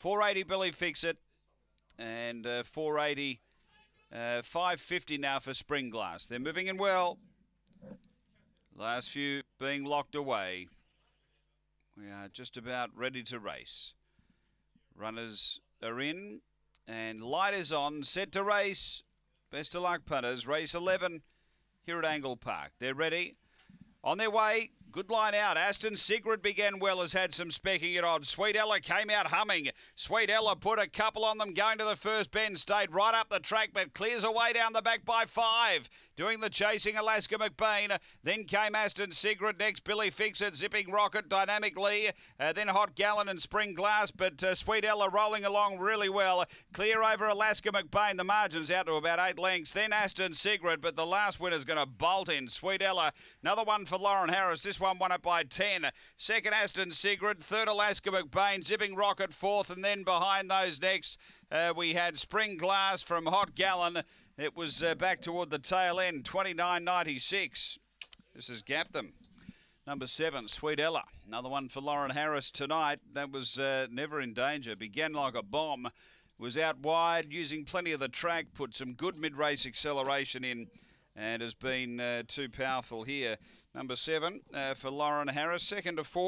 480 Billy Fix It. And uh, 480, uh, 550 now for Spring Glass. They're moving in well. Last few being locked away. We are just about ready to race. Runners are in and light is on, set to race. Best of luck, punters. Race 11 here at Angle Park. They're ready. On their way, Good line out. Aston Sigrid began well, has had some specking it on. Sweet Ella came out humming. Sweet Ella put a couple on them going to the first bend. Stayed right up the track, but clears away down the back by five. Doing the chasing, Alaska McBain. Then came Aston Sigrid. Next, Billy Fixit, Zipping Rocket, Dynamic Lee. Uh, then Hot Gallon and Spring Glass, but uh, Sweet Ella rolling along really well. Clear over Alaska McBain. The margin's out to about eight lengths. Then Aston Sigrid, but the last winner's going to bolt in. Sweet Ella. Another one for Lauren Harris. This one won it by 10. Second, Aston Sigrid. Third, Alaska McBain. Zipping Rocket fourth. And then behind those next, uh, we had Spring Glass from Hot Gallon. It was uh, back toward the tail end, 29.96. This has gapped them. Number seven, Sweet Ella. Another one for Lauren Harris tonight. That was uh, never in danger. Began like a bomb. Was out wide, using plenty of the track. Put some good mid-race acceleration in and has been uh, too powerful here. Number seven uh, for Lauren Harris. Second to four.